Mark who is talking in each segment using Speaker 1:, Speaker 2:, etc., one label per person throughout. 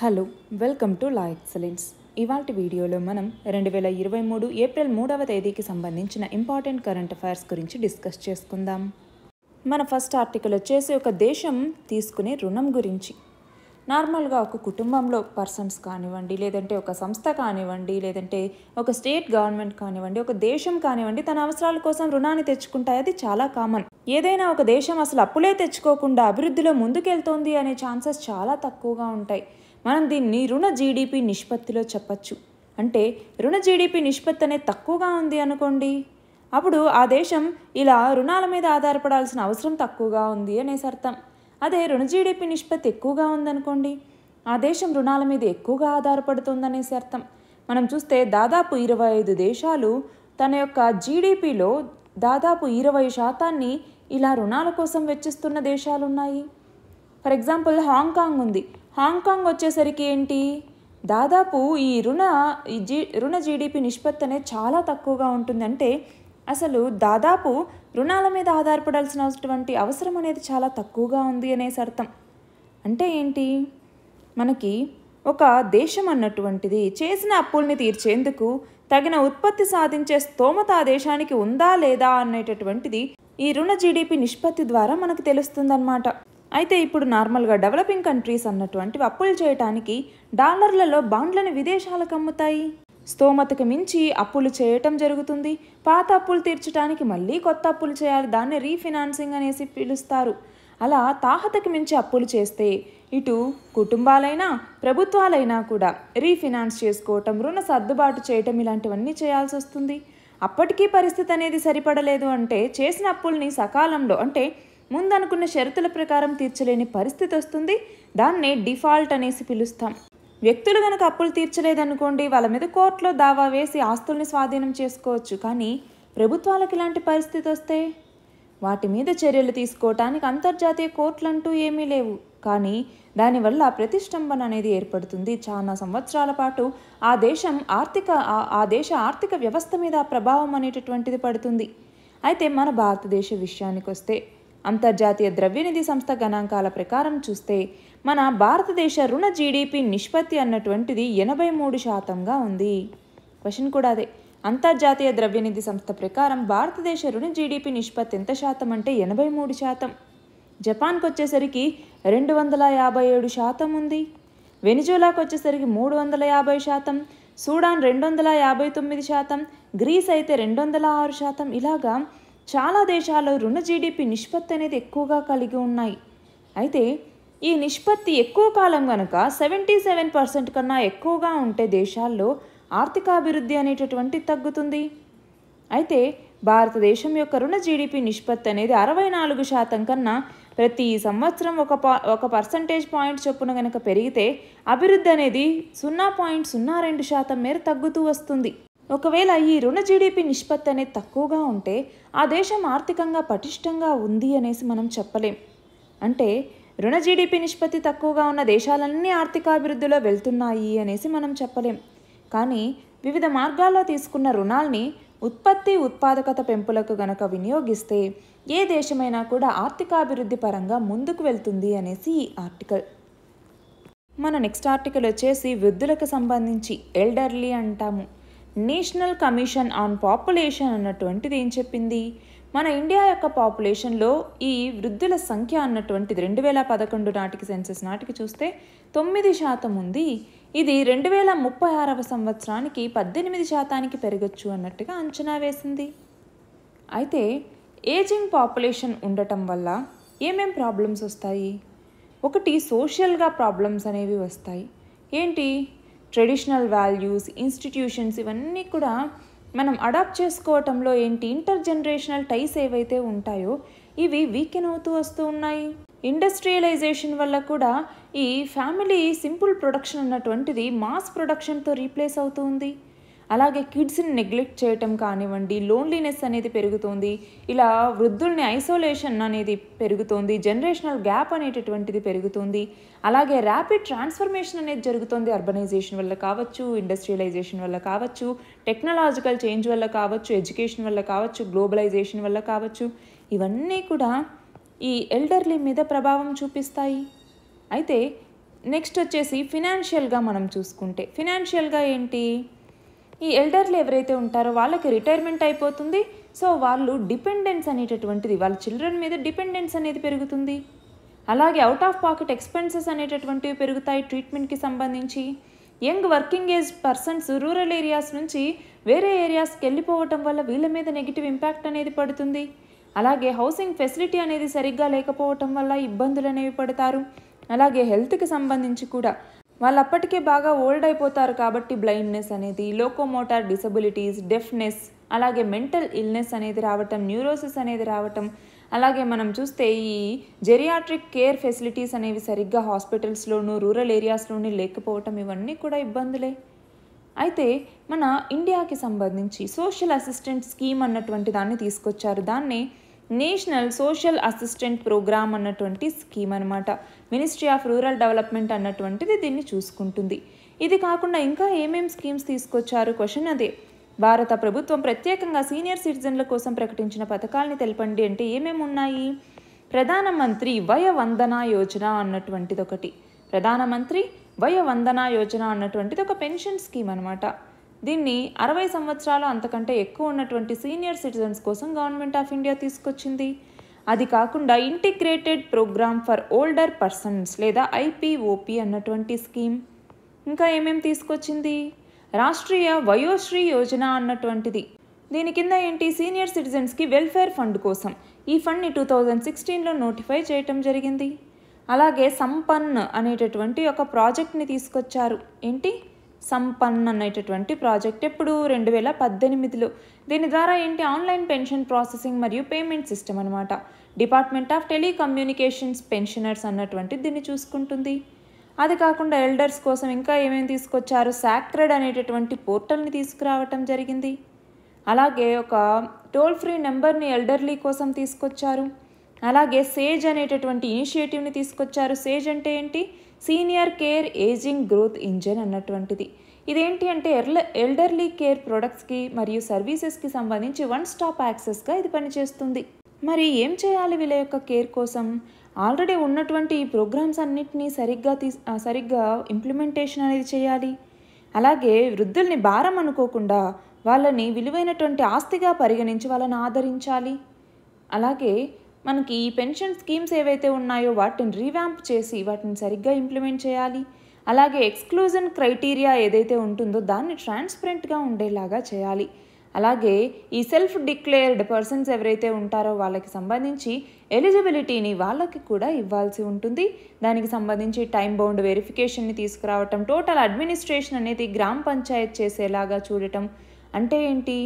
Speaker 1: Hello welcome to La Excellence. ఇవాటి వీడియోలో మనం రెండు వేల ఇరవై మూడు ఏప్రిల్ మూడవ తేదీకి సంబంధించిన ఇంపార్టెంట్ కరెంట్ అఫైర్స్ గురించి డిస్కస్ చేసుకుందాం. మన ఫస్ట్ ఆర్టికల్ వచ్చేసి ఒక దేశం తీసుకునే రుణం గురించి. నార్మల్గా ఒక కుటుంబంలో పర్సన్స్ కానివ్వండి లేదంటే ఒక సంస్థ కానివ్వండి లేదంటే ఒక స్టేట్ గవర్నమెంట్ కానివ్వండి ఒక దేశం కానివ్వండి తన అవసరాల కోసం రుణాన్ని తెచ్చుకుంటాయి. అది చాలా కామన్ ఏదైనా ఒక దేశం అసలు అప్పులే తెచ్చుకోకుండా అభివృద్ధిలో ముందుకెళ్తోంది అనే ఛాన్సెస్ చాలా తక్కువగా ఉంటాయి. మనం దీన్ని రుణ జీడిపి నిష్పత్తిలో చెప్పచ్చు. అంటే రుణ జీడిపి నిష్పత్తి అనేది తక్కువగా ఉంది అనుకోండి. అప్పుడు ఆ దేశం ఇలా రుణాల మీద ఆధారపడాల్సిన అవసరం తక్కువగా ఉంది అనేసి అర్థం. అదే రుణ జీడిపి నిష్పత్తి ఎక్కువగా ఉందనుకోండి ఆ దేశం రుణాల మీద ఎక్కువగా ఆధారపడుతుందనేసి అర్థం. మనం చూస్తే దాదాపు ఇరవై ఐదు దేశాలు తన యొక్క జీడిపిలో దాదాపు ఇరవై శాతాన్ని ఇలా రుణాల కోసం వెచ్చిస్తున్న దేశాలు ఉన్నాయి ఫర్ ఎగ్జాంపుల్ హాంకాంగ్ ఉంది. హాంకాంగ్ వచ్చేసరికి ఏంటి? దాదాపు ఈ రుణ ఈ జీ రుణ జీడిపి నిష్పత్తి అనేది చాలా తక్కువగా ఉంటుంది. అంటే అసలు దాదాపు రుణాల మీద ఆధారపడాల్సినటువంటి అవసరం అనేది చాలా తక్కువగా ఉంది అనేసి అర్థం. అంటే ఏంటి? మనకి ఒక దేశం అన్నటువంటిది చేసిన అప్పుల్ని తీర్చేందుకు తగిన ఉత్పత్తి సాధించే స్తోమత ఆ దేశానికి ఉందా లేదా అనేటటువంటిది ఈ రుణ జీడిపి నిష్పత్తి ద్వారా మనకు తెలుస్తుందన్నమాట. అయితే ఇప్పుడు నార్మల్గా డెవలపింగ్ కంట్రీస్ అన్నటువంటివి అప్పులు చేయటానికి డాలర్లలో బాండ్లను విదేశాలకు అమ్ముతాయి. స్తోమతకు మించి అప్పులు చేయటం జరుగుతుంది. పాత అప్పులు తీర్చడానికి మళ్ళీ కొత్త అప్పులు చేయాలి దాన్ని రీఫినాన్సింగ్ అనేసి పిలుస్తారు. అలా తాహతకు మించి అప్పులు చేస్తే ఇటు కుటుంబాలైనా ప్రభుత్వాలైనా కూడా రీఫినాన్స్ చేసుకోవటం రుణ సర్దుబాటు చేయటం ఇలాంటివన్నీ చేయాల్సి వస్తుంది. అప్పటికీ పరిస్థితి అనేది సరిపడలేదు అంటే చేసిన అప్పుల్ని సకాలంలో అంటే ముందనుకున్న షరతుల ప్రకారం తీర్చలేని పరిస్థితి వస్తుంది. దాన్నే డిఫాల్ట్ అనేసి పిలుస్తాం. వ్యక్తులు కనుక అప్పులు తీర్చలేదనుకోండి వాళ్ళ మీద కోర్టులో దావా వేసి ఆస్తుల్ని స్వాధీనం చేసుకోవచ్చు. కానీ ప్రభుత్వాలకు ఇలాంటి పరిస్థితి వస్తే? వాటి మీద చర్యలు తీసుకోవటానికి అంతర్జాతీయ కోర్టులంటూ ఏమీ లేవు. కానీ దానివల్ల ప్రతిష్టంభన అనేది ఏర్పడుతుంది. చాలా సంవత్సరాల పాటు ఆ దేశం ఆర్థిక ఆ దేశ ఆర్థిక వ్యవస్థ మీద ప్రభావం అనేటటువంటిది పడుతుంది. అయితే మన భారతదేశ విషయానికి వస్తే అంతర్జాతీయ ద్రవ్యనిధి సంస్థ గణాంకాల ప్రకారం చూస్తే మన భారతదేశ రుణ జీడిపి నిష్పత్తి అన్నటువంటిది ఎనభై మూడు శాతంగా ఉంది. క్వశ్చన్ కూడా అదే. అంతర్జాతీయ ద్రవ్యనిధి సంస్థ ప్రకారం భారతదేశ రుణ జీడిపి నిష్పత్తి ఎంత శాతం అంటే ఎనభై మూడు శాతం. జపాన్కి వచ్చేసరికి రెండు వందల యాభై ఏడు శాతం ఉంది. వెనిజులాకు వచ్చేసరికి మూడు వందల యాభై శాతం. సూడాన్ రెండు వందల యాభై తొమ్మిది శాతం. గ్రీస్ అయితే రెండు వందల ఆరు శాతం. ఇలాగా చాలా దేశాల్లో రుణ జీడిపి నిష్పత్తి అనేది ఎక్కువగా కలిగి ఉన్నాయి. అయితే ఈ నిష్పత్తి ఎక్కువ కాలం కనుక సెవెంటీ సెవెన్ పర్సెంట్ కన్నా ఎక్కువగా ఉంటే దేశాల్లో ఆర్థికాభివృద్ధి అనేటటువంటి తగ్గుతుంది. అయితే భారతదేశం యొక్క రుణ జీడిపి నిష్పత్తి అనేది అరవై నాలుగు శాతం కన్నా ప్రతి సంవత్సరం ఒక పా ఒక పర్సంటేజ్ పాయింట్ చొప్పున కనుక పెరిగితే అభివృద్ధి అనేది సున్నా పాయింట్ సున్నా రెండు శాతం మేర తగ్గుతూ వస్తుంది. ఒకవేళ ఈ రుణ జీడిపి నిష్పత్తి అనేది తక్కువగా ఉంటే ఆ దేశం ఆర్థికంగా పటిష్టంగా ఉంది అనేసి మనం చెప్పలేం. అంటే రుణ జీడిపి నిష్పత్తి తక్కువగా ఉన్న దేశాలన్నీ ఆర్థికాభివృద్ధిలో వెళ్తున్నాయి అనేసి మనం చెప్పలేం. కానీ వివిధ మార్గాల్లో తీసుకున్న రుణాల్ని ఉత్పత్తి ఉత్పాదకత పెంపులకు గనక వినియోగిస్తే ఏ దేశమైనా కూడా ఆర్థికాభివృద్ధి పరంగా ముందుకు వెళ్తుంది అనేసి ఈ ఆర్టికల్. మన నెక్స్ట్ ఆర్టికల్ వచ్చేసి వృద్ధులకు సంబంధించి ఎల్డర్లీ అంటాము. నేషనల్ కమిషన్ ఆన్ పాపులేషన్ అన్నటువంటిది ఏం చెప్పింది? మన ఇండియా యొక్క పాపులేషన్లో ఈ వృద్ధుల సంఖ్య అన్నటువంటిది రెండు వేల పదకొండు నాటికి సెన్సెస్ నాటికి చూస్తే తొమ్మిది శాతం ఉంది. ఇది రెండు వేల ముప్పై ఆరవ సంవత్సరానికి పద్దెనిమిది శాతానికి పెరగచ్చు అన్నట్టుగా అంచనా వేసింది. అయితే ఏజింగ్ పాపులేషన్ ఉండటం వల్ల ఏమేం ప్రాబ్లమ్స్ వస్తాయి? ఒకటి సోషల్గా ప్రాబ్లమ్స్ అనేవి వస్తాయి. ఏంటి? ట్రెడిషనల్ వాల్యూస్ ఇన్స్టిట్యూషన్స్ ఇవన్నీ కూడా మనం అడాప్ట్ చేసుకోవటంలో ఏంటి? ఇంటర్ జనరేషనల్ టైస్ ఏవైతే ఉంటాయో ఇవి వీకెన్ అవుతూ వస్తూ ఉన్నాయి. ఇండస్ట్రియలైజేషన్ వల్ల కూడా ఈ ఫ్యామిలీ సింపుల్ ప్రొడక్షన్ అన్నటువంటిది మాస్ ప్రొడక్షన్తో రీప్లేస్ అవుతుంది అలాగే కిడ్స్ని నెగ్లెక్ట్ చేయటం కానివ్వండి లోన్లీనెస్ అనేది పెరుగుతుంది ఇలా వృద్ధుల్ని ఐసోలేషన్ అనేది పెరుగుతుంది జనరేషనల్ గ్యాప్ అనేటటువంటిది పెరుగుతుంది అలాగే ర్యాపిడ్ ట్రాన్స్ఫర్మేషన్ అనేది జరుగుతుంది అర్బనైజేషన్ వల్ల కావచ్చు ఇండస్ట్రియలైజేషన్ వల్ల కావచ్చు టెక్నాలజికల్ చేంజ్ వల్ల కావచ్చు ఎడ్యుకేషన్ వల్ల కావచ్చు గ్లోబలైజేషన్ వల్ల కావచ్చు ఇవన్నీ కూడా ఈ ఎల్డర్లీ మీద ప్రభావం చూపిస్తాయి. అయితే నెక్స్ట్ వచ్చేసి ఫినాన్షియల్గా మనం చూసుకుంటే ఫినాన్షియల్గా ఏంటి? ఈ ఎల్డర్లు ఎవరైతే ఉంటారో వాళ్ళకి రిటైర్మెంట్ అయిపోతుంది. సో వాళ్ళు డిపెండెన్స్ అనేటటువంటిది వాళ్ళ చిల్డ్రన్ మీద డిపెండెన్స్ అనేది పెరుగుతుంది. అలాగే అవుట్ ఆఫ్ పాకెట్ ఎక్స్పెన్సెస్ అనేటటువంటివి పెరుగుతాయి ట్రీట్మెంట్కి సంబంధించి. Young working age persons rural areas నుంచి వేరే ఏరియాస్కి వెళ్ళిపోవటం వల్ల వీళ్ళ మీద నెగిటివ్ ఇంపాక్ట్ అనేది పడుతుంది. అలాగే హౌసింగ్ ఫెసిలిటీ అనేది సరిగ్గా లేకపోవటం వల్ల ఇబ్బందులు అనేవి పడతారు. అలాగే హెల్త్కి సంబంధించి కూడా వాళ్ళు అప్పటికే బాగా ఓల్డ్ అయిపోతారు కాబట్టి బ్లైండ్నెస్ అనేది లోకోమోటార్ డిసబిలిటీస్ డెఫ్నెస్ అలాగే మెంటల్ ఇల్నెస్ అనేది రావటం న్యూరోసిస్ అనేది రావటం అలాగే మనం చూస్తే ఈ జెరియాట్రిక్ కేర్ ఫెసిలిటీస్ అనేవి సరిగ్గా హాస్పిటల్స్లోనూ రూరల్ ఏరియాస్లోనూ లేకపోవటం ఇవన్నీ కూడా ఇబ్బందులే. అయితే మన ఇండియాకి సంబంధించి సోషల్ అసిస్టెంట్ స్కీమ్ అన్నటువంటి దాన్ని తీసుకొచ్చారు. దాన్ని నేషనల్ సోషల్ అసిస్టెంట్ ప్రోగ్రామ్ అన్నటువంటి స్కీమ్ అనమాట మినిస్ట్రీ ఆఫ్ రూరల్ డెవలప్మెంట్ అన్నటువంటిది దీన్ని చూసుకుంటుంది. ఇది కాకుండా ఇంకా ఏమేం స్కీమ్స్ తీసుకొచ్చారు? క్వశ్చన్ అదే. భారత ప్రభుత్వం ప్రత్యేకంగా సీనియర్ సిటిజన్ల కోసం ప్రకటించిన పథకాలని తెలపండి అంటే ఏమేమి ఉన్నాయి? ప్రధానమంత్రి వయ వందన యోజన అన్నటువంటిది ఒకటి. ప్రధానమంత్రి వయ వందన యోజన అన్నటువంటిది ఒక పెన్షన్ స్కీమ్ అనమాట దీన్ని అరవై సంవత్సరాలు అంతకంటే ఎక్కువ ఉన్నటువంటి సీనియర్ సిటిజన్స్ కోసం గవర్నమెంట్ ఆఫ్ ఇండియా తీసుకొచ్చింది. అది కాకుండా integrated programme for older persons లేదా ఐపీఓపి అన్నటువంటి స్కీమ్. ఇంకా ఏమేమి తీసుకొచ్చింది? రాష్ట్రీయ వయోశ్రీ యోజన అన్నటువంటిది. దీని కింద ఏంటి? సీనియర్ సిటిజన్స్కి వెల్ఫేర్ ఫండ్ కోసం ఈ ఫండ్ని టూ థౌజండ్ సిక్స్టీన్లో నోటిఫై చేయటం జరిగింది. అలాగే సంపన్ అనేటటువంటి ఒక ప్రాజెక్ట్ని తీసుకొచ్చారు. ఏంటి? సంపన్ అనేటటువంటి ప్రాజెక్ట్ ఎప్పుడు? రెండు వేల పద్దెనిమిదిలో. దీని ద్వారా ఏంటి? ఆన్లైన్ పెన్షన్ ప్రాసెసింగ్ మరియు పేమెంట్ సిస్టమ్ అనమాట డిపార్ట్మెంట్ ఆఫ్ టెలికమ్యూనికేషన్స్ పెన్షనర్స్ అన్నటువంటి దీన్ని చూసుకుంటుంది. అది కాకుండా ఎల్డర్స్ కోసం ఇంకా ఏమేమి తీసుకొచ్చారు? సాక్రెడ్ అనేటటువంటి పోర్టల్ని తీసుకురావటం జరిగింది. అలాగే ఒక టోల్ ఫ్రీ నెంబర్ని ఎల్డర్లీ కోసం తీసుకొచ్చారు. అలాగే సేజ్ అనేటటువంటి ఇనిషియేటివ్ని తీసుకొచ్చారు. సేజ్ అంటే ఏంటి? Senior care ageing growth engine అన్నటువంటిది. ఇదేంటి అంటే ఎర్ల ఎల్డర్లీ కేర్ ప్రొడక్ట్స్కి మరియు సర్వీసెస్కి సంబంధించి వన్ స్టాప్ యాక్సెస్గా ఇది పనిచేస్తుంది. మరి ఏం చేయాలి వీళ్ళ యొక్క కేర్ కోసం? ఆల్రెడీ ఉన్నటువంటి ఈ ప్రోగ్రామ్స్ అన్నిటినీ సరిగ్గా తీ సరిగ్గా ఇంప్లిమెంటేషన్ అనేది చేయాలి. అలాగే వృద్ధుల్ని భారం అనుకోకుండా వాళ్ళని విలువైనటువంటి ఆస్తిగా పరిగణించి వాళ్ళని ఆదరించాలి. అలాగే మనకి ఈ పెన్షన్ స్కీమ్స్ ఏవైతే ఉన్నాయో వాటిని రీవ్యాంప్ చేసి వాటిని సరిగ్గా ఇంప్లిమెంట్ చేయాలి. అలాగే ఎక్స్క్లూజన్ క్రైటీరియా ఏదైతే ఉంటుందో దాన్ని ట్రాన్స్పరెంట్గా ఉండేలాగా చేయాలి. అలాగే ఈ సెల్ఫ్ డిక్లేర్డ్ పర్సన్స్ ఎవరైతే ఉంటారో వాళ్ళకి సంబంధించి ఎలిజిబిలిటీని వాళ్ళకి కూడా ఇవ్వాల్సి ఉంటుంది. దానికి సంబంధించి టైం బౌండ్ వెరిఫికేషన్ని తీసుకురావటం టోటల్ అడ్మినిస్ట్రేషన్ అనేది గ్రామ పంచాయత్ చేసేలాగా చూడటం అంటే ఏంటి?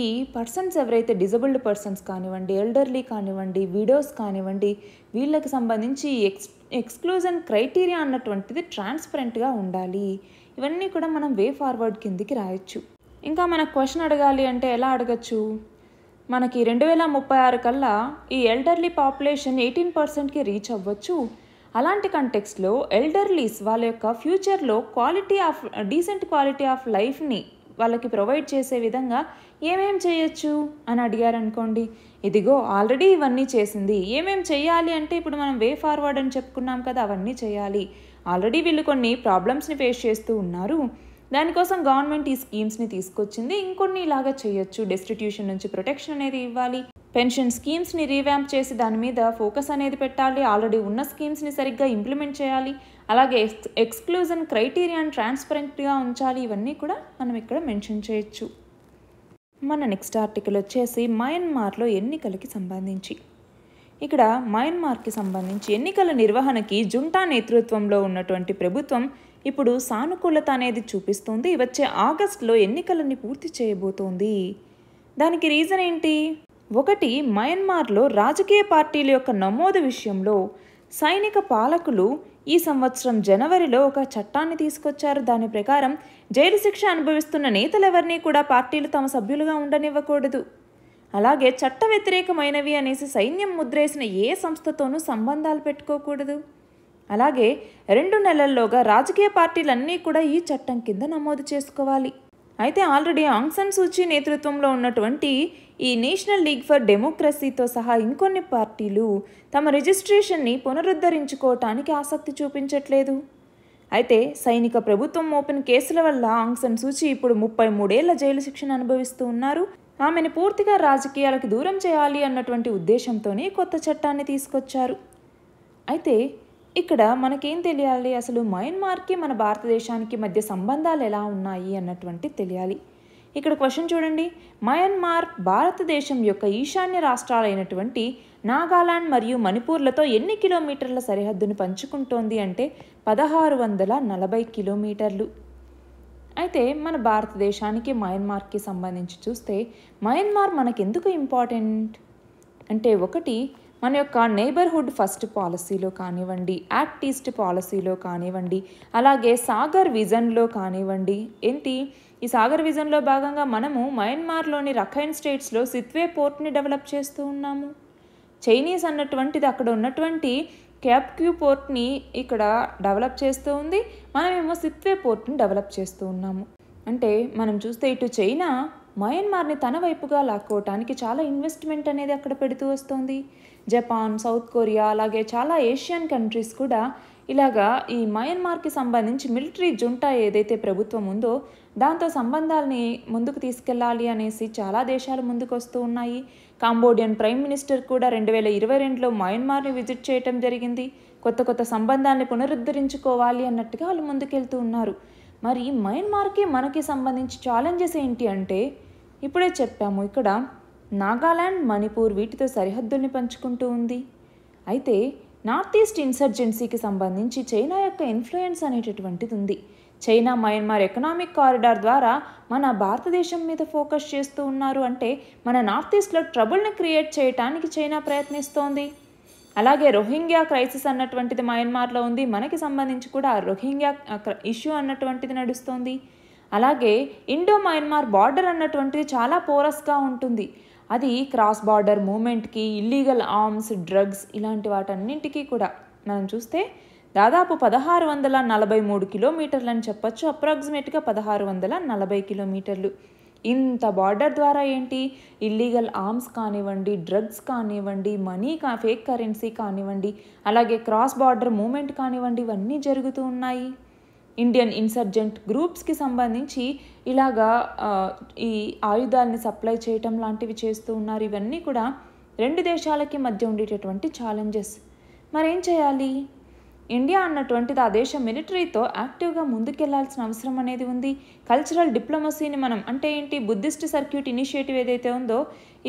Speaker 1: ఈ పర్సన్స్ ఎవరైతే డిజబుల్డ్ పర్సన్స్ కానివ్వండి ఎల్డర్లీ కానివ్వండి విడోస్ కానివ్వండి వీళ్ళకి సంబంధించి ఎక్స్ ఎక్స్క్లూజన్ క్రైటీరియా అన్నటువంటిది ట్రాన్స్పరెంట్గా ఉండాలి. ఇవన్నీ కూడా మనం వే ఫార్వర్డ్ కిందికి రాయొచ్చు. ఇంకా మనకు క్వశ్చన్ అడగాలి అంటే ఎలా అడగచ్చు? మనకి రెండు వేల ముప్పై ఆరు కల్లా ఈ ఎల్డర్లీ పాపులేషన్ ఎయిటీన్ పర్సెంట్కి రీచ్ అవ్వచ్చు. అలాంటి కంటెక్స్లో ఎల్డర్లీస్ వాళ్ళ యొక్క ఫ్యూచర్లో quality of decent quality of లైఫ్ని వాళ్ళకి ప్రొవైడ్ చేసే విధంగా ఏమేం చేయొచ్చు అని అడిగారు అనుకోండి ఇదిగో ఆల్రెడీ ఇవన్నీ చేసింది. ఏమేం చేయాలి అంటే ఇప్పుడు మనం వే ఫార్వర్డ్ అని చెప్పుకున్నాం కదా అవన్నీ చేయాలి. ఆల్రెడీ వీళ్ళు కొన్ని ప్రాబ్లమ్స్ని ఫేస్ చేస్తూ ఉన్నారు. దానికోసం గవర్నమెంట్ ఈ స్కీమ్స్ని తీసుకొచ్చింది. ఇంకొన్ని ఇలాగా చేయొచ్చు. డెస్టిట్యూషన్ నుంచి ప్రొటెక్షన్ అనేది ఇవ్వాలి. పెన్షన్ స్కీమ్స్ని రీవ్యాంప్ చేసి దాని మీద ఫోకస్ అనేది పెట్టాలి. ఆల్రెడీ ఉన్న స్కీమ్స్ని సరిగ్గా ఇంప్లిమెంట్ చేయాలి. అలాగే ఎక్స్ ఎక్స్క్లూజన్ క్రైటీరియాని ట్రాన్స్పరెంట్గా ఉంచాలి. ఇవన్నీ కూడా మనం ఇక్కడ మెన్షన్ చేయొచ్చు. మన నెక్స్ట్ ఆర్టికల్ వచ్చేసి మయన్మార్లో ఎన్నికలకి సంబంధించి. ఇక్కడ మయన్మార్కి సంబంధించి ఎన్నికల నిర్వహణకి జుంటా నేతృత్వంలో ఉన్నటువంటి ప్రభుత్వం ఇప్పుడు సానుకూలత అనేది చూపిస్తోంది. వచ్చే ఆగస్టులో ఎన్నికలని పూర్తి చేయబోతోంది. దానికి రీజన్ ఏంటి? ఒకటి మయన్మార్లో రాజకీయ పార్టీల యొక్క నమోదు విషయంలో సైనిక పాలకులు ఈ సంవత్సరం జనవరిలో ఒక చట్టాన్ని తీసుకొచ్చారు. దాని ప్రకారం జైలు శిక్ష అనుభవిస్తున్న నేతలెవరినీ కూడా పార్టీలు తమ సభ్యులుగా ఉండనివ్వకూడదు. అలాగే చట్ట వ్యతిరేకమైనవి అనేసి సైన్యం ముద్రేసిన ఏ సంస్థతోనూ సంబంధాలు పెట్టుకోకూడదు. అలాగే రెండు నెలల్లోగా రాజకీయ పార్టీలన్నీ కూడా ఈ చట్టం కింద నమోదు చేసుకోవాలి. అయితే ఆల్రెడీ ఆంగ్సన్ సూచి సూచీ నేతృత్వంలో ఉన్నటువంటి ఈ నేషనల్ లీగ్ ఫర్ డెమోక్రసీతో సహా ఇంకొన్ని పార్టీలు తమ రిజిస్ట్రేషన్ని పునరుద్ధరించుకోవటానికి ఆసక్తి చూపించట్లేదు. అయితే సైనిక ప్రభుత్వం మోపిన కేసుల వల్ల ఆంగ్సన్ సూచి ఇప్పుడు ముప్పై మూడేళ్ళ జైలు శిక్షను అనుభవిస్తూ ఉన్నారు. ఆమెను పూర్తిగా రాజకీయాలకు దూరం చేయాలి అన్నటువంటి ఉద్దేశంతోనే కొత్త చట్టాన్ని తీసుకొచ్చారు. అయితే ఇక్కడ మనకేం తెలియాలి? అసలు మయన్మార్కి మన భారతదేశానికి మధ్య సంబంధాలు ఎలా ఉన్నాయి అన్నటువంటి తెలియాలి. ఇక్కడ క్వశ్చన్ చూడండి. మయన్మార్ భారతదేశం యొక్క ఈశాన్య రాష్ట్రాలైనటువంటి నాగాలాండ్ మరియు మణిపూర్లతో ఎన్ని కిలోమీటర్ల సరిహద్దును పంచుకుంటోంది అంటే పదహారు వందల నలభై కిలోమీటర్లు. అయితే మన భారతదేశానికి మయన్మార్కి సంబంధించి చూస్తే మయన్మార్ మనకెందుకు ఇంపార్టెంట్ అంటే ఒకటి మన యొక్క నైబర్హుడ్ ఫస్ట్ పాలసీలో కానివ్వండి యాక్ట్ ఈస్ట్ పాలసీలో కానివ్వండి అలాగే సాగర్ విజన్లో కానివ్వండి ఏంటి? ఈ సాగర్ విజన్లో భాగంగా మనము మయన్మార్లోని రఖైన్ స్టేట్స్లో సిత్వే పోర్ట్ని డెవలప్ చేస్తూ ఉన్నాము. చైనీస్ అన్నటువంటిది అక్కడ ఉన్నటువంటి క్యాప్ క్యూ పోర్ట్ని ఇక్కడ డెవలప్ చేస్తూ ఉంది. మనమేమో సిత్వే పోర్ట్ని డెవలప్ చేస్తూ ఉన్నాము. అంటే మనం చూస్తే ఇటు చైనా మయన్మార్ని తన వైపుగా లాక్కోవటానికి చాలా ఇన్వెస్ట్మెంట్ అనేది అక్కడ పెడుతూ వస్తుంది. జపాన్ సౌత్ కొరియా అలాగే చాలా ఏషియన్ కంట్రీస్ కూడా ఇలాగా ఈ మయన్మార్కి సంబంధించి మిలిటరీ జుంటా ఏదైతే ప్రభుత్వం ఉందో దాంతో సంబంధాలని ముందుకు తీసుకెళ్ళాలి అనేసి చాలా దేశాలు ముందుకు వస్తూ ఉన్నాయి. కాంబోడియన్ ప్రైమ్ మినిస్టర్ కూడా రెండు వేల ఇరవై రెండులో మయన్మార్ని విజిట్ చేయటం జరిగింది. కొత్త కొత్త సంబంధాన్ని పునరుద్ధరించుకోవాలి అన్నట్టుగా వాళ్ళు ముందుకెళ్తూ ఉన్నారు. మరి మయన్మార్కి మనకి సంబంధించి ఛాలెంజెస్ ఏంటి అంటే ఇప్పుడే చెప్పాము ఇక్కడ నాగాలాండ్ మణిపూర్ వీటితో సరిహద్దుల్ని పంచుకుంటూ ఉంది. అయితే నార్త్ ఈస్ట్ ఇన్సర్జెన్సీకి సంబంధించి చైనా యొక్క ఇన్ఫ్లుయెన్స్ అనేటటువంటిది ఉంది. చైనా మయన్మార్ ఎకనామిక్ కారిడార్ ద్వారా మన భారతదేశం మీద ఫోకస్ చేస్తూ ఉన్నారు అంటే మన నార్త్ ఈస్ట్లో ట్రబుల్ని క్రియేట్ చేయటానికి చైనా ప్రయత్నిస్తోంది. అలాగే రోహింగ్యా క్రైసిస్ అన్నటువంటిది మయన్మార్లో ఉంది. మనకి సంబంధించి కూడా రోహింగ్యా ఇష్యూ అన్నటువంటిది నడుస్తోంది. అలాగే ఇండో మయన్మార్ బార్డర్ అన్నటువంటిది చాలా పోరస్గా ఉంటుంది. అది క్రాస్ బార్డర్ మూమెంట్కి ఇల్లీగల్ ఆర్మ్స్ డ్రగ్స్ ఇలాంటి వాటన్నింటికీ కూడా. మనం చూస్తే దాదాపు పదహారు వందల నలభై మూడు కిలోమీటర్లు అని చెప్పొచ్చు. అప్రాక్సిమేట్గా పదహారు వందల నలభై కిలోమీటర్లు. ఇంత బార్డర్ ద్వారా ఏంటి? ఇల్లీగల్ ఆర్మ్స్ కానివ్వండి డ్రగ్స్ కానివ్వండి మనీ కా ఫేక్ కరెన్సీ కానివ్వండి అలాగే క్రాస్ బార్డర్ మూమెంట్ కానివ్వండి ఇవన్నీ జరుగుతూ ఉన్నాయి. ఇండియన్ ఇన్సర్జెంట్ గ్రూప్స్కి సంబంధించి ఇలాగా ఈ ఆయుధాలని సప్లై చేయటం లాంటివి చేస్తూ ఉన్నారు. ఇవన్నీ కూడా రెండు దేశాలకి మధ్య ఉండేటటువంటి ఛాలెంజెస్ మరేం చేయాలి? ఇండియా అన్నటువంటిది ఆ దేశ మిలిటరీతో యాక్టివ్గా ముందుకెళ్ళాల్సిన అవసరం అనేది ఉంది. కల్చరల్ డిప్లొమసీని మనం అంటే ఏంటి? బుద్ధిస్ట్ సర్క్యూట్ ఇనిషియేటివ్ ఏదైతే ఉందో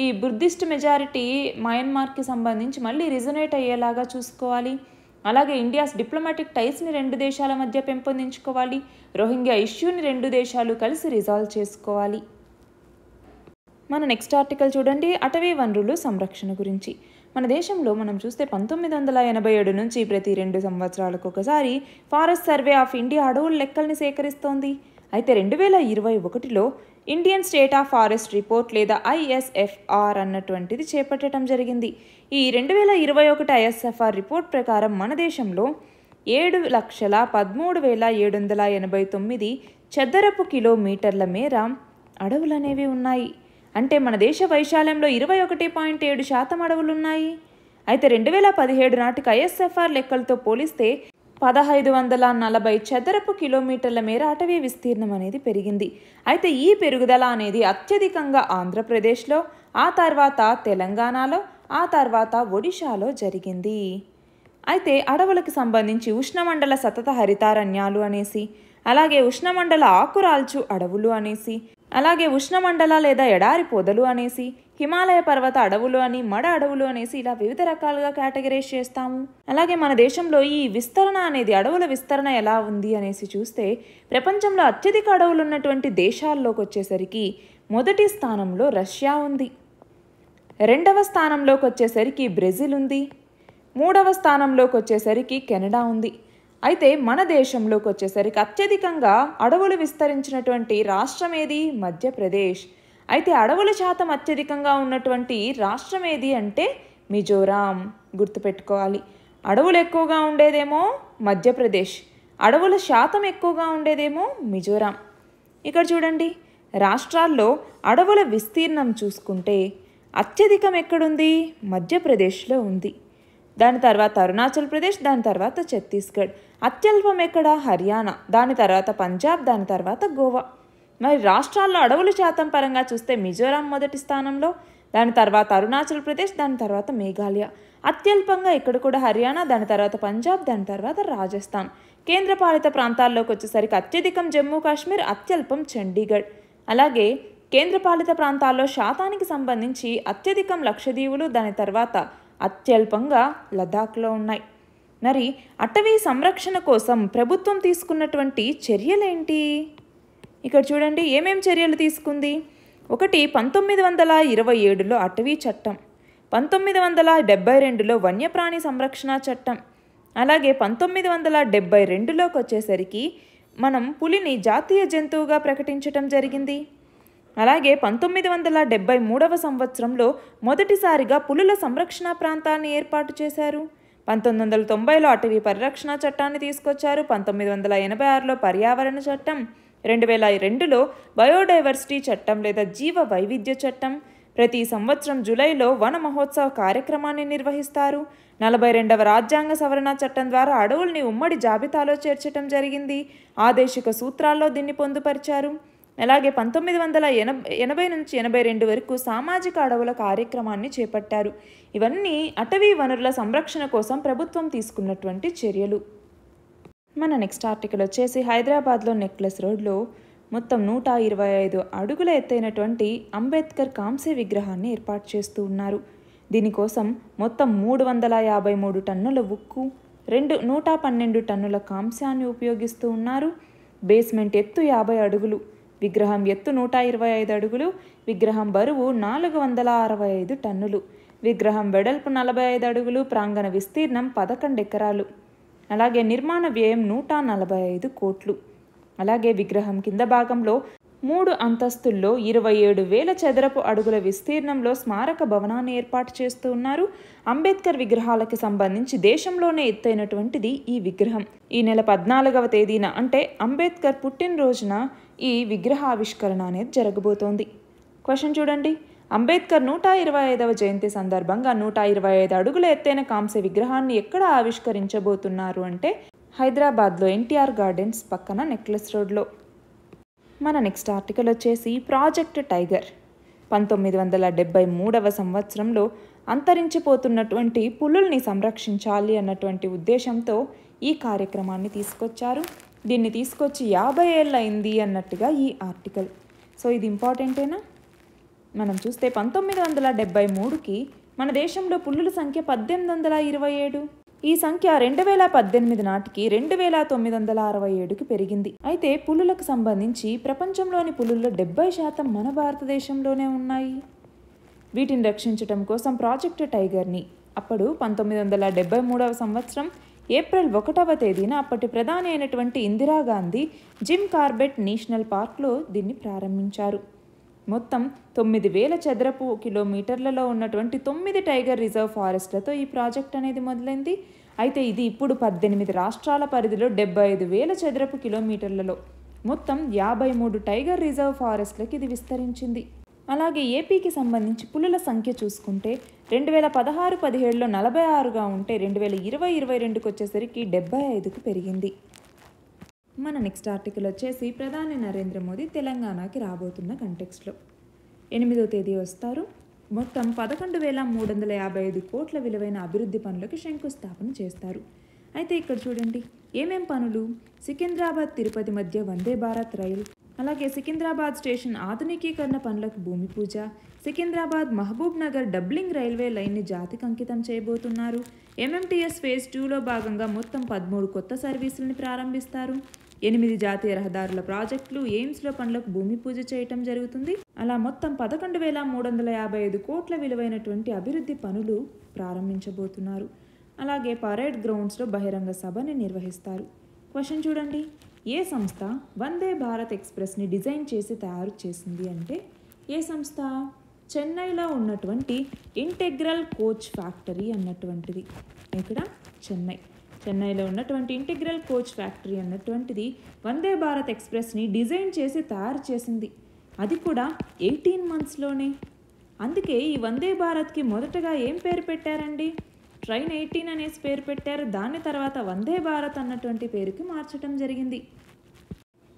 Speaker 1: ఈ బుద్ధిస్ట్ మెజారిటీ మయన్మార్కి సంబంధించి మళ్ళీ రిజనేట్ అయ్యేలాగా చూసుకోవాలి. అలాగే ఇండియాస్ డిప్లొమాటిక్ టైస్ని రెండు దేశాల మధ్య పెంపొందించుకోవాలి. రోహింగ్యా ఇష్యూని రెండు దేశాలు కలిసి రిజాల్వ్ చేసుకోవాలి. మన నెక్స్ట్ ఆర్టికల్ చూడండి. అటవీ వనరులు సంరక్షణ గురించి. మన దేశంలో మనం చూస్తే పంతొమ్మిది వందల ఎనభై ఏడు నుంచి ప్రతి రెండు సంవత్సరాలకు ఒకసారి ఫారెస్ట్ సర్వే ఆఫ్ ఇండియా అడవుల లెక్కల్ని సేకరిస్తోంది. అయితే రెండు వేల ఇరవై ఒకటిలో Indian state of forest report లేదా ఐఎస్ఎఫ్ఆర్ అన్నటువంటిది చేపట్టడం జరిగింది. ఈ రెండు వేల ఇరవై ఒకటి ఐఎస్ఎఫ్ఆర్ రిపోర్ట్ ప్రకారం మన దేశంలో ఏడు లక్షల పదమూడు వేల ఏడు వందల ఎనభై తొమ్మిది చదరపు కిలోమీటర్ల మేర అడవులు అనేవి ఉన్నాయి. అంటే మన దేశ వైశాల్యంలో ఇరవై ఒకటి పాయింట్ ఏడు శాతం అడవులు ఉన్నాయి అయితే రెండు వేల పదిహేడు నాటికి ఐఎస్ఎఫ్ఆర్ లెక్కలతో పోలిస్తే పదహైదు వందల నలభై చదరపు కిలోమీటర్ల మేర అటవీ విస్తీర్ణం అనేది పెరిగింది. అయితే ఈ పెరుగుదల అనేది అత్యధికంగా ఆంధ్రప్రదేశ్లో ఆ తర్వాత తెలంగాణలో ఆ తర్వాత ఒడిషాలో జరిగింది. అయితే అడవులకు సంబంధించి ఉష్ణమండల సతత హరితారణ్యాలు అనేసి అలాగే ఉష్ణమండల ఆకురాల్చు అడవులు అనేసి అలాగే ఉష్ణమండల లేదా ఎడారి పొదలు అనేసి హిమాలయ పర్వత అడవులు అని మడ అడవులు అనేసి ఇలా వివిధ రకాలుగా కేటగరైజ్ చేస్తాము. అలాగే మన దేశంలో ఈ విస్తరణ అనేది అడవుల విస్తరణ ఎలా ఉంది అనేసి చూస్తే ప్రపంచంలో అత్యధిక అడవులు ఉన్నటువంటి దేశాల్లోకి వచ్చేసరికి మొదటి స్థానంలో రష్యా ఉంది. రెండవ స్థానంలోకి వచ్చేసరికి బ్రెజిల్ ఉంది మూడవ స్థానంలోకి వచ్చేసరికి కెనడా ఉంది. అయితే మన దేశంలోకి వచ్చేసరికి అత్యధికంగా అడవులు విస్తరించినటువంటి రాష్ట్రం ఏది మధ్యప్రదేశ్. అయితే అడవుల శాతం అత్యధికంగా ఉన్నటువంటి రాష్ట్రం ఏది అంటే మిజోరాం. గుర్తుపెట్టుకోవాలి. అడవులు ఎక్కువగా ఉండేదేమో మధ్యప్రదేశ్. అడవుల శాతం ఎక్కువగా ఉండేదేమో మిజోరాం. ఇక్కడ చూడండి. రాష్ట్రాల్లో అడవుల విస్తీర్ణం చూసుకుంటే అత్యధికం ఎక్కడుంది? మధ్యప్రదేశ్లో ఉంది. దాని తర్వాత అరుణాచల్ ప్రదేశ్ దాని తర్వాత ఛత్తీస్గఢ్. అత్యల్పం ఎక్కడ? హర్యానా. దాని తర్వాత పంజాబ్ దాని తర్వాత గోవా. మరి రాష్ట్రాల్లో అడవుల శాతం పరంగా చూస్తే మిజోరాం మొదటి స్థానంలో దాని తర్వాత అరుణాచల్ ప్రదేశ్ దాని తర్వాత మేఘాలయ. అత్యల్పంగా ఇక్కడ కూడా హర్యానా దాని తర్వాత పంజాబ్ దాని తర్వాత రాజస్థాన్. కేంద్రపాలిత ప్రాంతాల్లోకి వచ్చేసరికి అత్యధికం జమ్మూ కాశ్మీర్ అత్యల్పం చండీగఢ్. అలాగే కేంద్రపాలిత ప్రాంతాల్లో శాతానికి సంబంధించి అత్యధికం లక్షదీవులు దాని తర్వాత అత్యల్పంగా లదాఖ్లో ఉన్నాయి. మరి అటవీ సంరక్షణ కోసం ప్రభుత్వం తీసుకున్నటువంటి చర్యలేంటి? ఇక్కడ చూడండి ఏమేం చర్యలు తీసుకుంది? ఒకటి పంతొమ్మిది వందల ఇరవై ఏడులో అటవీ చట్టం పంతొమ్మిది వందల డెబ్బై రెండులో వన్యప్రాణి సంరక్షణ చట్టం అలాగే పంతొమ్మిది వందల డెబ్బై రెండులోకి వచ్చేసరికి మనం పులిని జాతీయ జంతువుగా ప్రకటించటం జరిగింది. అలాగే పంతొమ్మిది వందల డెబ్బై మూడవ సంవత్సరంలో మొదటిసారిగా పులుల సంరక్షణ ప్రాంతాన్ని ఏర్పాటు చేశారు. పంతొమ్మిది వందల తొంభైలో అటవీ పరిరక్షణ చట్టాన్ని తీసుకొచ్చారు. పంతొమ్మిది వందల ఎనభై ఆరులో పర్యావరణ చట్టం. రెండు వేల రెండులో బయోడైవర్సిటీ చట్టం లేదా జీవ వైవిధ్య చట్టం. ప్రతి సంవత్సరం జూలైలో వన మహోత్సవ కార్యక్రమాన్ని నిర్వహిస్తారు. నలభై రెండవ రాజ్యాంగ సవరణ చట్టం ద్వారా అడవుల్ని ఉమ్మడి జాబితాలో చేర్చటం జరిగింది. ఆదేశిక సూత్రాల్లో దీన్ని పొందుపరిచారు. అలాగే పంతొమ్మిది వందల ఎనభై ఎనభై నుంచి ఎనభై రెండు వరకు సామాజిక అడవుల కార్యక్రమాన్ని చేపట్టారు. ఇవన్నీ అటవీ వనరుల సంరక్షణ కోసం ప్రభుత్వం తీసుకున్నటువంటి చర్యలు. మన నెక్స్ట్ ఆర్టికల్ వచ్చేసి హైదరాబాద్లో నెక్లెస్ రోడ్లో మొత్తం నూట ఇరవై ఐదు అడుగుల ఎత్తైనటువంటి అంబేద్కర్ కాంస్య విగ్రహాన్ని ఏర్పాటు చేస్తూ ఉన్నారు. దీనికోసం మొత్తం మూడు వందల యాభై మూడు టన్నుల ఉక్కు రెండు నూట పన్నెండు టన్నుల కాంస్యాన్ని ఉపయోగిస్తూ ఉన్నారు. బేస్మెంట్ ఎత్తు యాభై అడుగులు. విగ్రహం ఎత్తు నూట ఇరవై ఐదు అడుగులు విగ్రహం బరువు నాలుగు వందల అరవై ఐదు టన్నులు. విగ్రహం వెడల్పు నలభై ఐదు అడుగులు ప్రాంగణ విస్తీర్ణం పదకొండు ఎకరాలు. అలాగే నిర్మాణ వ్యయం నూట నలభై ఐదు కోట్లు. అలాగే విగ్రహం కింద భాగంలో మూడు అంతస్తుల్లో ఇరవై ఏడు వేల చదరపు అడుగుల విస్తీర్ణంలో స్మారక భవనాన్ని ఏర్పాటు చేస్తూ ఉన్నారు. అంబేద్కర్ విగ్రహాలకి సంబంధించి దేశంలోనే ఎత్తైనటువంటిది ఈ విగ్రహం. ఈ నెల పద్నాలుగవ తేదీన అంటే అంబేద్కర్ పుట్టినరోజున ఈ విగ్రహ ఆవిష్కరణ అనేది జరగబోతోంది. క్వశ్చన్ చూడండి. అంబేద్కర్ నూట ఇరవై ఐదవ జయంతి సందర్భంగా నూట ఇరవై ఐదు అడుగుల ఎత్తైన కాంస్య విగ్రహాన్ని ఎక్కడ ఆవిష్కరించబోతున్నారు అంటే హైదరాబాద్లో ఎన్టీఆర్ గార్డెన్స్ పక్కన నెక్లెస్ రోడ్లో. మన నెక్స్ట్ ఆర్టికల్ వచ్చేసి ప్రాజెక్ట్ టైగర్. పంతొమ్మిది వందల డెబ్బై మూడవ సంవత్సరంలో అంతరించిపోతున్నటువంటి పులుల్ని సంరక్షించాలి అన్నటువంటి ఉద్దేశంతో ఈ కార్యక్రమాన్ని తీసుకొచ్చారు. దీన్ని తీసుకొచ్చి యాభై ఏళ్ళు అయింది అన్నట్టుగా ఈ ఆర్టికల్. సో ఇది ఇంపార్టెంటేనా మనం చూస్తే పంతొమ్మిది వందల డెబ్బై మూడుకి మన దేశంలో పుల్లుల సంఖ్య పద్దెనిమిది వందల ఇరవై ఏడు. ఈ సంఖ్య రెండు వేల పద్దెనిమిది నాటికి రెండు వేల తొమ్మిది వందల అరవై ఏడుకి పెరిగింది. అయితే పులులకు సంబంధించి ప్రపంచంలోని పులుల్లో డెబ్బై శాతం మన భారతదేశంలోనే ఉన్నాయి. వీటిని రక్షించటం కోసం ప్రాజెక్ట్ టైగర్ని అప్పుడు పంతొమ్మిది వందల డెబ్బై మూడవ సంవత్సరం ఏప్రిల్ ఒకటవ తేదీన అప్పటి ప్రధాని అయినటువంటి ఇందిరాగాంధీ జిమ్ కార్బెట్ నేషనల్ పార్క్లో దీన్ని ప్రారంభించారు. మొత్తం తొమ్మిది వేల చదరపు కిలోమీటర్లలో ఉన్నటువంటి తొమ్మిది టైగర్ రిజర్వ్ ఫారెస్ట్లతో ఈ ప్రాజెక్ట్ అనేది మొదలైంది. అయితే ఇది ఇప్పుడు పద్దెనిమిది రాష్ట్రాల పరిధిలో డెబ్బై ఐదు వేల చదరపు కిలోమీటర్లలో మొత్తం యాభై మూడు టైగర్ రిజర్వ్ ఫారెస్ట్లకి ఇది విస్తరించింది. అలాగే ఏపీకి సంబంధించి పులుల సంఖ్య చూసుకుంటే రెండు వేల పదహారు పదిహేడులో నలభై ఆరుగా ఉంటే రెండు వేల ఇరవై ఇరవై రెండుకి వచ్చేసరికి డెబ్బై ఐదుకు పెరిగింది. మన నెక్స్ట్ ఆర్టికల్ వచ్చేసి ప్రధాని నరేంద్ర మోదీ తెలంగాణకి రాబోతున్న కంటెక్స్ట్లో ఎనిమిదో తేదీ వస్తారు. మొత్తం పదకొండు వేల మూడు వందల యాభై ఐదు కోట్ల విలువైన అభివృద్ధి పనులకు శంకుస్థాపన చేస్తారు. అయితే ఇక్కడ చూడండి ఏమేం పనులు? సికింద్రాబాద్ తిరుపతి మధ్య వందే భారత్ రైలు అలాగే సికింద్రాబాద్ స్టేషన్ ఆధునికీకరణ పనులకు భూమి పూజ సికింద్రాబాద్ మహబూబ్ నగర్ డబ్లింగ్ రైల్వే లైన్ని జాతికి అంకితం చేయబోతున్నారు. ఎంఎంటీఎస్ ఫేజ్ టూలో భాగంగా మొత్తం పదమూడు కొత్త సర్వీసుల్ని ప్రారంభిస్తారు. ఎనిమిది జాతీయ రహదారుల ప్రాజెక్టులు ఎయిమ్స్లో పనులకు భూమి పూజ చేయటం జరుగుతుంది. అలా మొత్తం పదకొండు వేల మూడు వందల యాభై ఐదు కోట్ల విలువైనటువంటి అభివృద్ధి పనులు ప్రారంభించబోతున్నారు. అలాగే పరేడ్ గ్రౌండ్స్లో బహిరంగ సభని నిర్వహిస్తారు. క్వశ్చన్ చూడండి. ఏ సంస్థ వందే భారత్ ఎక్స్ప్రెస్ని డిజైన్ చేసి తయారు చేసింది అంటే ఏ సంస్థ? చెన్నైలో ఉన్నటువంటి ఇంటెగ్రల్ కోచ్ ఫ్యాక్టరీ అన్నటువంటిది. ఇక్కడ చెన్నై. చెన్నైలో ఉన్నటువంటి ఇంటిగ్రల్ కోచ్ ఫ్యాక్టరీ అన్నటువంటిది వందే భారత్ ఎక్స్ప్రెస్ని డిజైన్ చేసి తయారు చేసింది. అది కూడా ఎయిటీన్ మంత్స్లోనే. అందుకే ఈ వందే భారత్కి మొదటగా ఏం పేరు పెట్టారండి? ట్రైన్ ఎయిటీన్ అనేసి పేరు పెట్టారు. దాని తర్వాత వందే భారత్ అన్నటువంటి పేరుకి మార్చడం జరిగింది.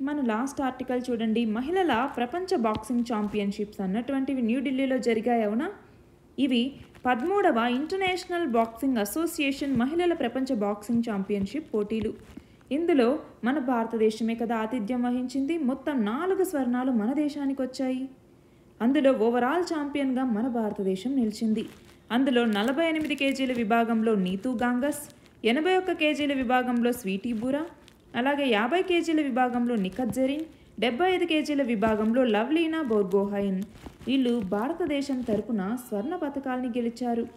Speaker 1: మన లాస్ట్ ఆర్టికల్ చూడండి. మహిళల ప్రపంచ బాక్సింగ్ ఛాంపియన్షిప్స్ అన్నటువంటివి న్యూఢిల్లీలో జరిగాయి అవునా? ఇవి పదమూడవ ఇంటర్నేషనల్ బాక్సింగ్ అసోసియేషన్ మహిళల ప్రపంచ బాక్సింగ్ ఛాంపియన్షిప్ పోటీలు. ఇందులో మన భారతదేశమే కదా ఆతిథ్యం వహించింది. మొత్తం నాలుగు స్వర్ణాలు మన దేశానికి వచ్చాయి అందులో ఓవరాల్ ఛాంపియన్గా మన భారతదేశం నిలిచింది. అందులో నలభై ఎనిమిది కేజీల విభాగంలో నీతూ గాంగస్ ఎనభై ఒక్క కేజీల విభాగంలో స్వీటీ బూరా అలాగే యాభై కేజీల విభాగంలో నిఖత్ జరీన్ డెబ్బై ఐదు కేజీల విభాగంలో లవ్లీనా బోర్గోహైన్. వీళ్ళు భారతదేశం తరపున స్వర్ణ పథకాల్ని గెలిచారు.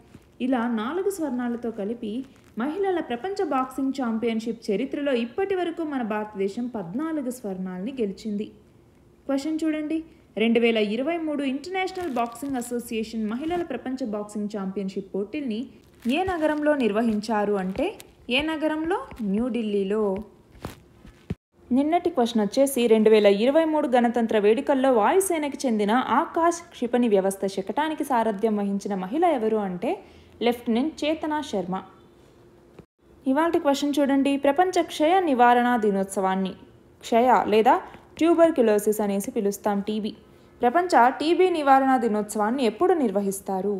Speaker 1: ఇలా నాలుగు స్వర్ణాలతో కలిపి మహిళల ప్రపంచ బాక్సింగ్ ఛాంపియన్షిప్ చరిత్రలో ఇప్పటి వరకు మన భారతదేశం పద్నాలుగు స్వర్ణాలని గెలిచింది. క్వశ్చన్ చూడండి. రెండు వేల ఇరవై మూడు ఇంటర్నేషనల్ బాక్సింగ్ అసోసియేషన్ మహిళల ప్రపంచ బాక్సింగ్ ఛాంపియన్షిప్ పోటీల్ని ఏ నగరంలో నిర్వహించారు అంటే ఏ నగరంలో? న్యూఢిల్లీలో నిన్నటి క్వశ్చన్ వచ్చేసి రెండు వేల ఇరవై మూడు గణతంత్ర వేడుకల్లో వాయుసేనకి చెందిన ఆకాశ్ క్షిపణి వ్యవస్థ శకటానికి సారథ్యం వహించిన మహిళ ఎవరు అంటే లెఫ్టినెంట్ చేతనా శర్మ. ఇవాళ క్వశ్చన్ చూడండి. ప్రపంచ క్షయ నివారణ దినోత్సవాన్ని క్షయ లేదా ట్యూబర్క్యులోసిస్ అనేసి పిలుస్తాం టీబీ. ప్రపంచ టీబీ నివారణ దినోత్సవాన్ని ఎప్పుడు నిర్వహిస్తారు?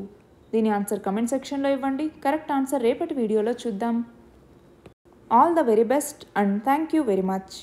Speaker 1: దీని ఆన్సర్ కమెంట్ సెక్షన్లో ఇవ్వండి. కరెక్ట్ ఆన్సర్ రేపటి వీడియోలో చూద్దాం. All the very best and thank you very much.